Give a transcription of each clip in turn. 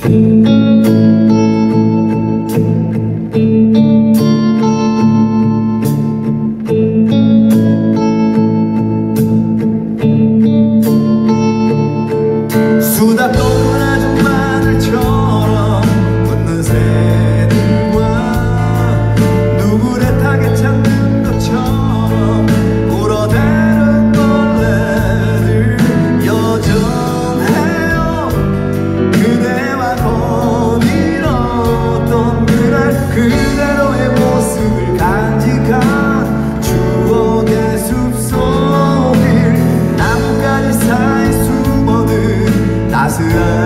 すなと。ciudad.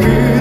you.